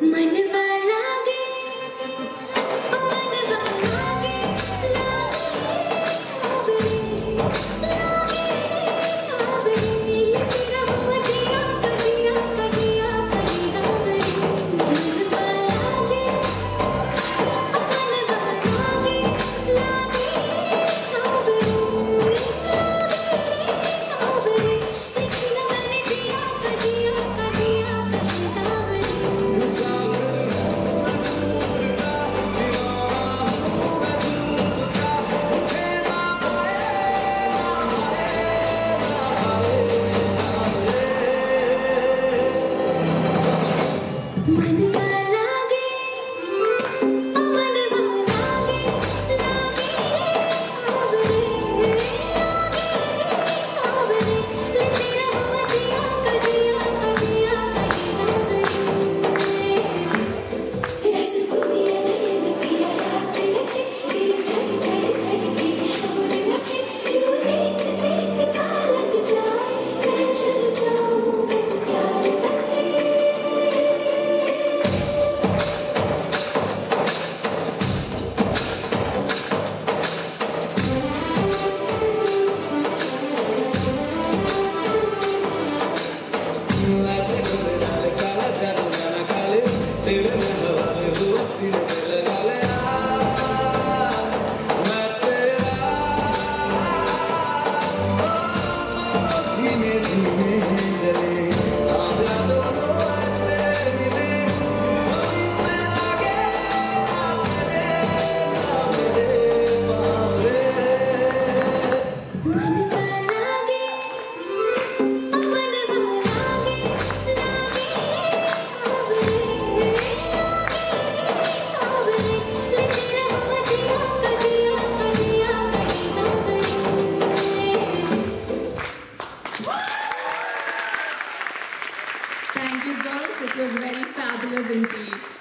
My name Thank you, girls. It was very fabulous indeed.